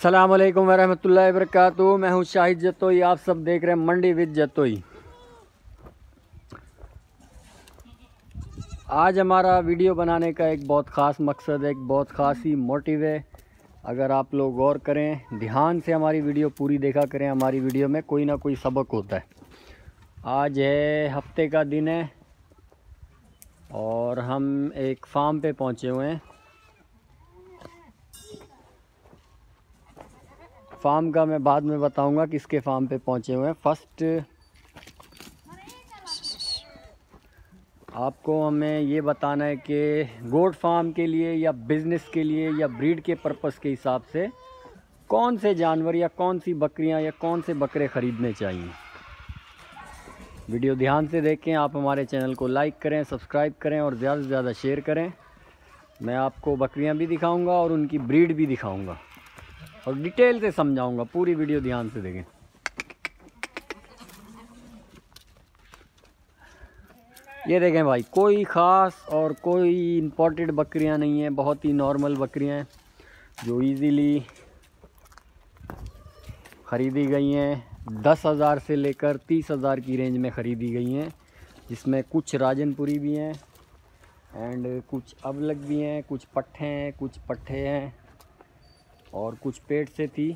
सलामकुम वरहमतुल्लाहि वरकatuh मैं हूँ शाहिद जतोई आप सब देख रहे हैं मंडी विद जतोई आज हमारा वीडियो बनाने का एक बहुत ख़ास मकसद है, एक बहुत ख़ास ही मोटिव है। अगर आप लोग गौर करें, ध्यान से हमारी वीडियो पूरी देखा करें, हमारी वीडियो में कोई ना कोई सबक होता है। आज है, हफ़्ते का दिन है और हम एक फार्म पे पहुँचे हुए हैं। फार्म का मैं बाद में बताऊँगा किसके फार्म पे पहुँचे हुए हैं। फ़र्स्ट आपको हमें ये बताना है कि गोट फार्म के लिए या बिज़नेस के लिए या ब्रीड के पर्पस के हिसाब से कौन से जानवर या कौन सी बकरियाँ या कौन से बकरे ख़रीदने चाहिए? वीडियो ध्यान से देखें, आप हमारे चैनल को लाइक करें, सब्सक्राइब करें और ज़्यादा से ज़्यादा शेयर करें। मैं आपको बकरियाँ भी दिखाऊँगा और उनकी ब्रीड भी दिखाऊँगा। और डिटेल से समझाऊँगा, पूरी वीडियो ध्यान से देखें। ये देखें भाई, कोई ख़ास और कोई इम्पोर्टेड बकरियाँ नहीं हैं, बहुत ही नॉर्मल बकरियाँ हैं, जो इजीली ख़रीदी गई हैं। दस हज़ार से लेकर तीस हज़ार की रेंज में ख़रीदी गई हैं, जिसमें कुछ राजनपुरी भी हैं एंड कुछ अबलग भी हैं, कुछ पट्ठे हैं, कुछ पट्ठे हैं। और कुछ पेट से थी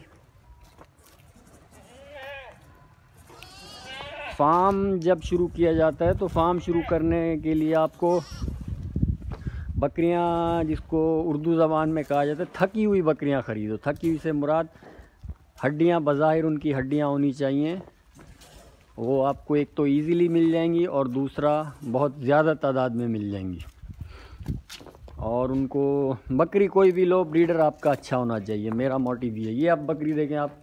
फार्म जब शुरू किया जाता है तो फार्म शुरू करने के लिए आपको बकरियाँ, जिसको उर्दू ज़बान में कहा जाता है, थकी हुई बकरियाँ ख़रीदो। थकी हुई से मुराद, हड्डियाँ, बज़ाहिर उनकी हड्डियाँ होनी चाहिए। वो आपको एक तो इजीली मिल जाएँगी और दूसरा बहुत ज़्यादा तादाद में मिल जाएँगी। और उनको, बकरी कोई भी लो ब्रीडर आपका अच्छा होना चाहिए। मेरा मोटिव ये ये आप बकरी देखें, आप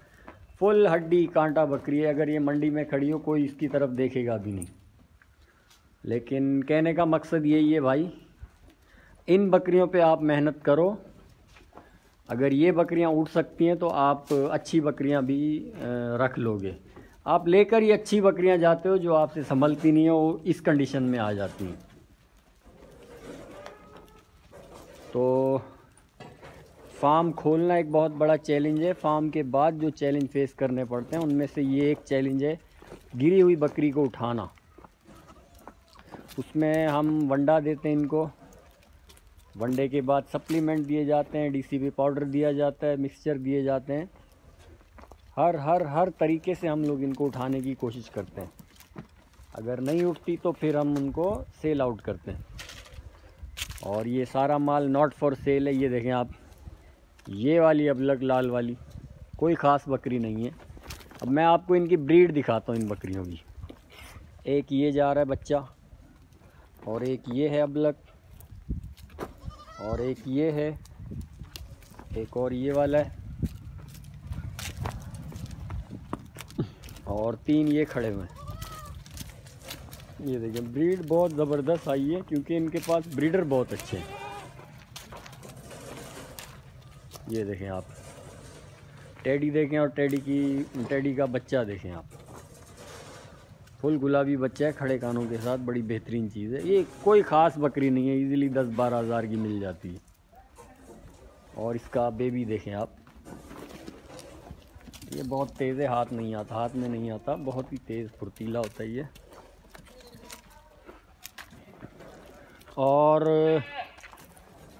फुल हड्डी कांटा बकरी है। अगर ये मंडी में खड़ी हो, कोई इसकी तरफ़ देखेगा भी नहीं। लेकिन कहने का मकसद यही है भाई, इन बकरियों पे आप मेहनत करो। अगर ये बकरियाँ उठ सकती हैं तो आप अच्छी बकरियाँ भी रख लोगे। आप लेकर ही अच्छी बकरियाँ जाते हो, जो आपसे संभलती नहीं हो इस कंडीशन में आ जाती हैं। तो फार्म खोलना एक बहुत बड़ा चैलेंज है। फार्म के बाद जो चैलेंज फेस करने पड़ते हैं, उनमें से ये एक चैलेंज है, गिरी हुई बकरी को उठाना। उसमें हम वंडा देते हैं इनको। वनडे के बाद सप्लीमेंट दिए जाते हैं डीसीपी पाउडर दिया जाता है मिक्सचर दिए जाते हैं। हर हर हर तरीके से हम लोग इनको उठाने की कोशिश करते हैं। अगर नहीं उठती तो फिर हम उनको सेल आउट करते हैं। और ये सारा माल नॉट फॉर सेल है, ये देखें आप। ये वाली अबलग लाल वाली, कोई ख़ास बकरी नहीं है। अब मैं आपको इनकी ब्रीड दिखाता हूँ इन बकरियों की। एक ये जा रहा है बच्चा, और एक ये है अबलग, और एक ये है, एक और ये वाला है, और तीन ये खड़े हुए हैं। ये देखिए ब्रीड बहुत ज़बरदस्त आई है क्योंकि इनके पास ब्रीडर बहुत अच्छे हैं। ये देखें आप। टेडी देखें और टेडी की टेडी का बच्चा देखें आप। फुल गुलाबी बच्चा है, खड़े कानों के साथ, बड़ी बेहतरीन चीज़ है। ये कोई ख़ास बकरी नहीं है इजीली दस बारह हज़ार की मिल जाती है। और इसका बेबी देखें आप। ये बहुत तेज़ है, हाथ नहीं आता, हाथ में नहीं आता, बहुत ही तेज़ फुर्तीला होता है ये। और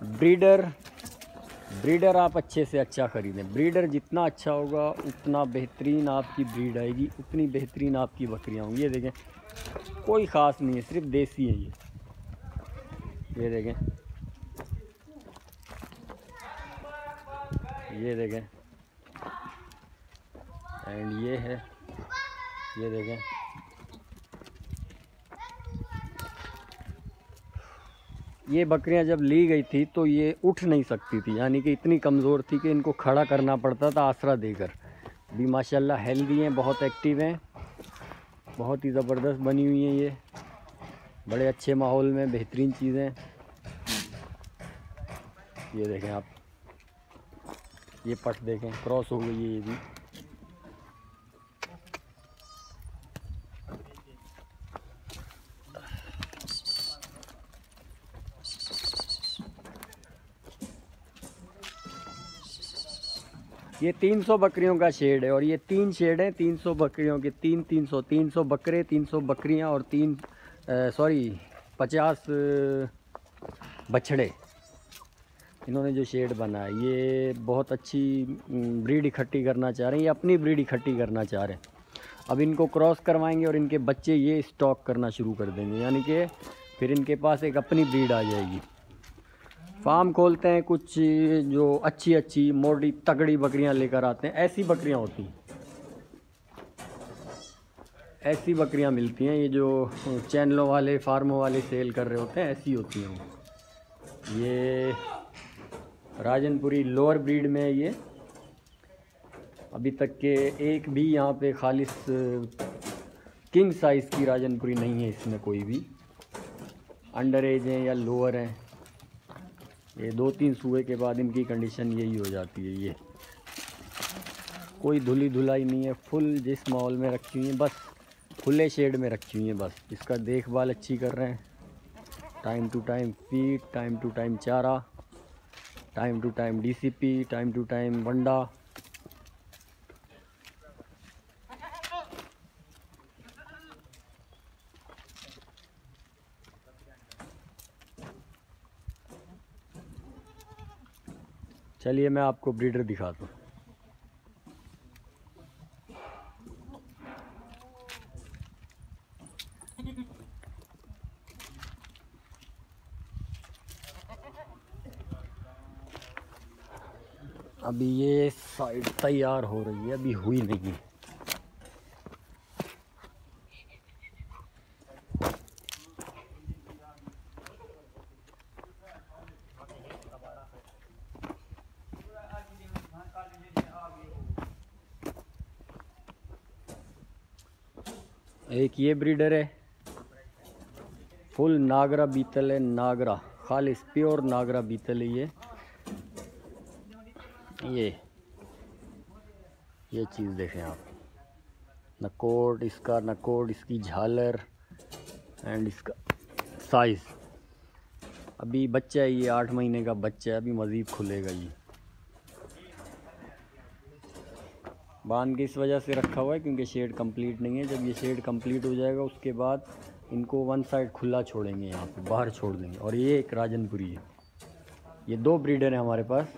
ब्रीडर ब्रीडर आप अच्छे से अच्छा ख़रीदें। ब्रीडर जितना अच्छा होगा, उतना बेहतरीन आपकी ब्रीड आएगी, उतनी बेहतरीन आपकी बकरियाँ होंगी। ये देखें, कोई ख़ास नहीं है, सिर्फ़ देसी है ये। ये देखें। ये देखें। एंड ये है, ये देखें। ये बकरियाँ जब ली गई थी तो ये उठ नहीं सकती थी, यानी कि इतनी कमज़ोर थी कि इनको खड़ा करना पड़ता था आसरा देकर। भी माशाल्लाह हेल्दी हैं, बहुत एक्टिव हैं, बहुत ही ज़बरदस्त बनी हुई हैं ये। बड़े अच्छे माहौल में, बेहतरीन चीज़ें। ये देखें आप, ये पट देखें क्रॉस हो गई है ये भी। ये 300 बकरियों का शेड है और ये तीन शेड हैं 300 बकरियों के तीन 300 300 बकरे 300 बकरियाँ और तीन सॉरी पचास बछड़े। इन्होंने जो शेड बनाया ये बहुत अच्छी ब्रीड इकट्ठी करना चाह रहे हैं, ये अपनी ब्रीड इकट्ठी करना चाह रहे हैं। अब इनको क्रॉस करवाएँगे और इनके बच्चे ये स्टॉक करना शुरू कर देंगे, यानी कि फिर इनके पास एक अपनी ब्रीड आ जाएगी। फार्म खोलते हैं, कुछ जो अच्छी अच्छी मोटी तगड़ी बकरियाँ लेकर आते हैं। ऐसी बकरियाँ होती हैं। ऐसी बकरियाँ मिलती हैं, ये जो चैनलों वाले, फार्मों वाले सेल कर रहे होते हैं, ऐसी होती हैं ये राजनपुरी लोअर ब्रीड में ये। अभी तक के एक भी यहाँ पे खालिश किंग साइज़ की राजनपुरी नहीं है इसमें कोई भी। अंडर एज हैं या लोअर हैं। ये दो तीन सुबह के बाद इनकी कंडीशन यही हो जाती है ये। कोई धुली धुलाई नहीं है, फुल जिस माहौल में रखी हुई है, बस खुले शेड में रखी हुई है बस। इसका देखभाल अच्छी कर रहे हैं। Time to time feed time to time चारा time to time DCP time to time वंडा। चलिए मैं आपको ब्रीडर दिखाता हूँ। अभी ये साइड तैयार हो रही है, अभी हुई नहीं। एक ये ब्रीडर है। फुल नागरा बीतल है, नागरा। खालिश प्योर नागरा बीतल है ये। ये। ये चीज़ देखें आप। नकोट इसका नकोट इसकी झालर एंड इसका साइज़ अभी बच्चा है ये, आठ महीने का बच्चा है, अभी मज़ीद खुलेगा ये। बाँध के इस वजह से रखा हुआ है क्योंकि शेड कंप्लीट नहीं है। जब ये शेड कंप्लीट हो जाएगा, उसके बाद इनको वन साइड खुला छोड़ेंगे यहाँ पे, बाहर छोड़ देंगे। और ये एक राजनपुरी है। ये दो ब्रीडर हैं हमारे पास।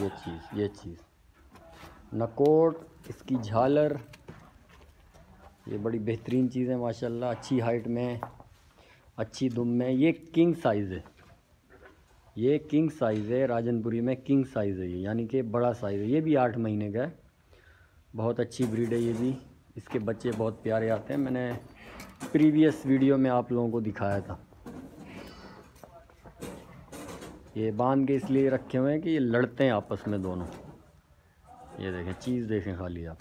ये चीज़ ये चीज़। नकोट, इसकी झालर, ये बड़ी बेहतरीन चीज़ है, माशाल्लाह, अच्छी हाइट में, अच्छी दुम में। ये किंग साइज़ है। ये किंग साइज़ है, राजनपुरी में किंग साइज़ है ये, यानी कि बड़ा साइज़ है। ये भी आठ महीने का है। बहुत अच्छी ब्रीड है ये भी। इसके बच्चे बहुत प्यारे आते हैं। मैंने प्रीवियस वीडियो में आप लोगों को दिखाया था। ये बाँध के इसलिए रखे हुए हैं कि ये लड़ते हैं आपस में दोनों। ये देखें, चीज़ देखें खाली आप।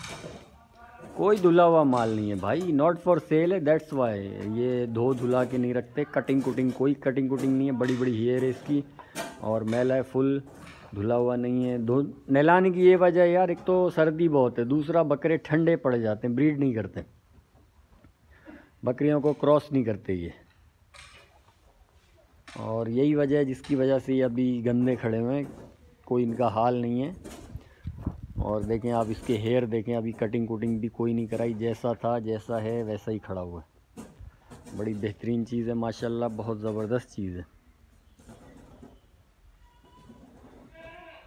कोई धुला हुआ माल नहीं है भाई। नॉट फॉर सेल है दैट्स वाई ये धो धुला के नहीं रखते। कटिंग कुटिंग कोई कटिंग कुटिंग नहीं है। बड़ी बड़ी हेयर है इसकी। और मैला है, फुल, धुला हुआ नहीं है। धो नहलाने की ये वजह यार, एक तो सर्दी बहुत है, दूसरा बकरे ठंडे पड़ जाते हैं, ब्रीड नहीं करते। बकरियों को क्रॉस नहीं करते ये। और यही वजह है जिसकी वजह से अभी गंदे खड़े हुए हैं, कोई इनका हाल नहीं है। और देखें आप इसके हेयर देखें, अभी कटिंग कुटिंग भी कोई नहीं कराई, जैसा था, जैसा है, वैसा ही खड़ा हुआ है। बड़ी बेहतरीन चीज़ है, माशाल्लाह, बहुत ज़बरदस्त चीज़ है।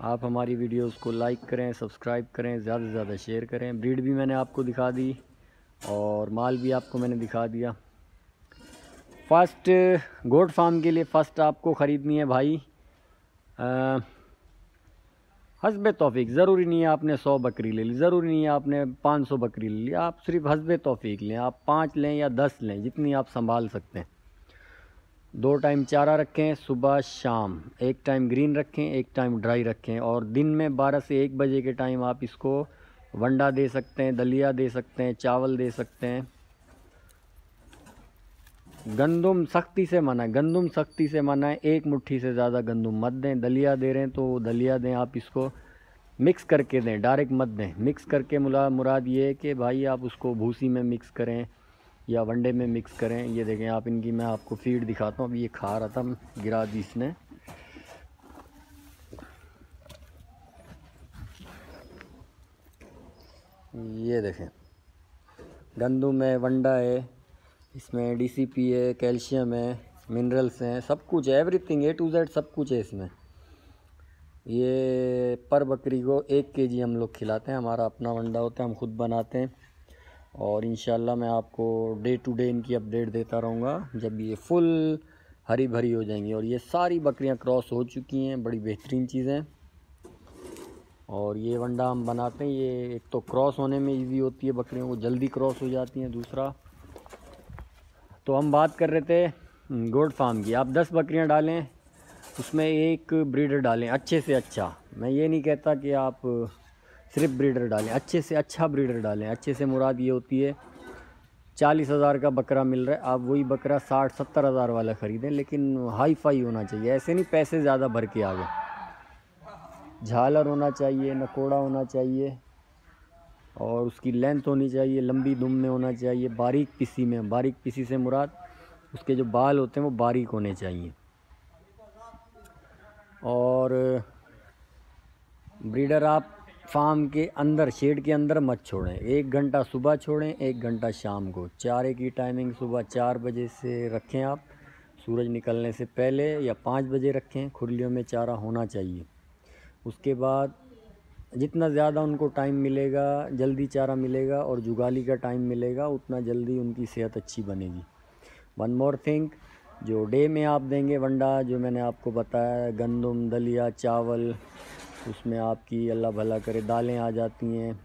आप हमारी वीडियोस को लाइक करें, सब्सक्राइब करें, ज़्यादा से ज़्यादा शेयर करें। ब्रीड भी मैंने आपको दिखा दी और माल भी आपको मैंने दिखा दिया। फ़र्स्ट गोड फार्म के लिए फ़र्स्ट आपको ख़रीदनी है भाई। हसब तोफ़ीक, ज़रूरी नहीं है आपने सौ बकरी ले ली, ज़रूरी नहीं है आपने पाँच सौ बकरी ले ली। आप सिर्फ़ हसब तोफ़ीक लें, आप पाँच लें या दस लें, जितनी आप संभाल सकते हैं। दो टाइम चारा रखें, सुबह, शाम। एक टाइम ग्रीन रखें, एक टाइम ड्राई रखें। और दिन में बारह से एक बजे के टाइम आप इसको वंडा दे सकते हैं, दलिया दे सकते हैं, चावल दे सकते हैं। गंदुम सख्ती से मना है गंदुम सख्ती से मना है एक मुट्ठी से ज़्यादा गंदुम मत दें। दलिया दे रहे हैं तो दलिया दें, आप इसको मिक्स करके दें, डायरेक्ट मत दें। मिक्स करके मुला मुराद ये है कि भाई आप उसको भूसी में मिक्स करें या वनडे में मिक्स करें। ये देखें, आप इनकी मैं आपको फ़ीड दिखाता हूँ। अभी ये खा रहा था गिरा दी इसने। ये देखें गंदुम है वंडा है, इसमें डीसीपी है, कैल्शियम है मिनरल्स हैं, सब कुछ है एवरीथिंग ए टू जेड सब कुछ है इसमें। ये पर बकरी को एक के जी हम लोग खिलाते हैं, हमारा अपना वंडा होता है, हम खुद बनाते हैं। और इन मैं आपको डे टू डे इनकी अपडेट देता रहूँगा, जब ये फुल हरी भरी हो जाएँगी। और ये सारी बकरियाँ क्रॉस हो चुकी हैं, बड़ी बेहतरीन चीज़ें। और ये वंडा हम बनाते हैं, ये एक तो क्रॉस होने में इजी होती है, बकरियों को जल्दी क्रॉस हो जाती हैं, दूसरा। तो हम बात कर रहे थे गोड फार्म की। आप दस बकरियाँ डालें, उसमें एक ब्रीडर डालें, अच्छे से अच्छा। मैं ये नहीं कहता कि आप सिर्फ़ ब्रीडर डालें, अच्छे से अच्छा ब्रीडर डालें। अच्छे से मुराद ये होती है, चालीस हज़ार का बकरा मिल रहा है, आप वही बकरा साठ, सत्तर हज़ार वाला ख़रीदें, लेकिन हाई फाई होना चाहिए। ऐसे नहीं, पैसे ज़्यादा भर के आ गए। झालर होना चाहिए, नकोड़ा होना चाहिए, और उसकी लेंथ होनी चाहिए, लंबी दुम में होना चाहिए, बारीक पीसी में। बारीक पीसी से मुराद, उसके जो बाल होते हैं, वो बारीक होने चाहिए। और ब्रीडर आप फार्म के अंदर, शेड के अंदर मत छोड़ें। एक घंटा सुबह छोड़ें, एक घंटा शाम को। चारे की टाइमिंग सुबह चार बजे से रखें आप। सूरज निकलने से पहले या पाँच बजे रखें, खुरलियों में चारा होना चाहिए। उसके बाद जितना ज़्यादा उनको टाइम मिलेगा, जल्दी चारा मिलेगा और जुगाली का टाइम मिलेगा, उतना जल्दी उनकी सेहत अच्छी बनेगी। वन मोर थिंग जो डे में आप देंगे वंडा, जो मैंने आपको बताया, गंदम, दलिया, चावल उसमें आपकी अल्लाह भला करे, दालें आ जाती हैं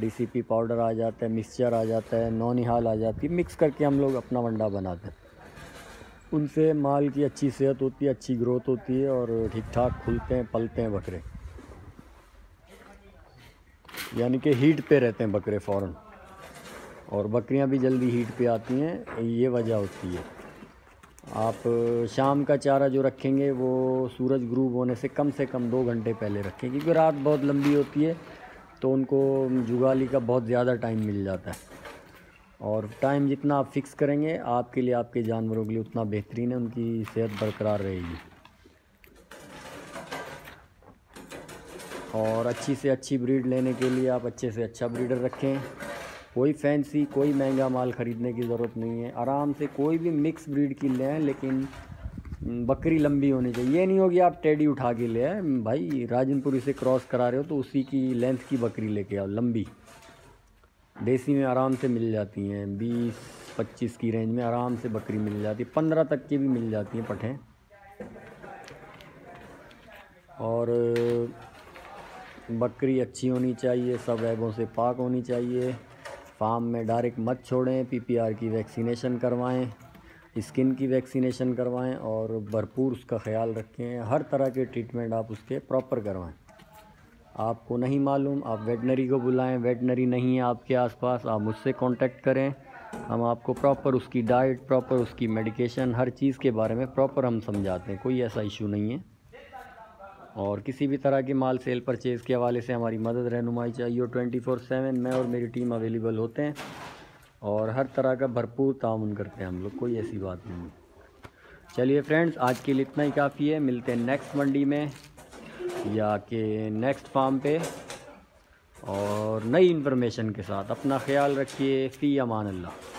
डीसीपी पाउडर आ जाता है मिक्सचर आ जाता है, नौनिहाल आ जाती है मिक्स करके हम लोग अपना वंडा बनाते हैं। उनसे माल की अच्छी सेहत होती है, अच्छी ग्रोथ होती है और ठीक ठाक खुलते हैं, पलते हैं बकरे। यानी कि हीट पे रहते हैं बकरे फ़ौरन। और बकरियाँ भी जल्दी हीट पे आती हैं, ये वजह होती है। आप शाम का चारा जो रखेंगे, वो सूरज ग्रूब होने से कम से कम दो घंटे पहले रखें, क्योंकि रात बहुत लंबी होती है तो उनको जुगाली का बहुत ज़्यादा टाइम मिल जाता है। और टाइम जितना आप फिक्स करेंगे, आपके लिए, आपके जानवरों के लिए उतना बेहतरीन है, उनकी सेहत बरकरार रहेगी। और अच्छी से अच्छी ब्रीड लेने के लिए आप अच्छे से अच्छा ब्रीडर रखें। कोई फैंसी, कोई महँगा माल ख़रीदने की ज़रूरत नहीं है। आराम से कोई भी मिक्स ब्रीड की लें लेकिन बकरी लंबी होनी चाहिए। ये नहीं होगी आप टेडी उठा के ले आए, भाई, राजनपुरी से क्रॉस करा रहे हो तो उसी की लेंथ की बकरी लेके आओ, लंबी। देसी में आराम से मिल जाती हैं, बीस, पच्चीस की रेंज में आराम से बकरी मिल जाती है, पंद्रह तक की भी मिल जाती हैं पठें। और, बकरी अच्छी होनी चाहिए, सब ऐबों से पाक होनी चाहिए। फार्म में डायरेक्ट मत छोड़ें, पीपीआर की वैक्सीनेशन करवाएँ, स्किन की वैक्सीनेशन करवाएँ और भरपूर उसका ख्याल रखें। हर तरह के ट्रीटमेंट आप उसके प्रॉपर करवाएँ। आपको नहीं मालूम, आप वेटनरी को बुलाएँ, वेटनरी नहीं है आपके आसपास, आप मुझसे कांटेक्ट करें। हम आपको प्रॉपर उसकी डाइट प्रॉपर उसकी मेडिकेशन हर चीज़ के बारे में प्रॉपर हम समझाते हैं, कोई ऐसा इशू नहीं है। और किसी भी तरह के माल सेल परचेज़ के हवाले से हमारी मदद रहनुमाई चाहिए ट्वेंटी फोर सेवन मैं और मेरी टीम अवेलेबल होते हैं और हर तरह का भरपूर ताउन करते हैं हम लोग, कोई ऐसी बात नहीं। चलिए फ्रेंड्स आज के लिए इतना ही काफ़ी है। मिलते हैं नेक्स्ट मंडी में या कि नेक्स्ट फार्म पे और नई इन्फॉर्मेशन के साथ। अपना ख्याल रखिए, फ़ी अमान अल्लाह।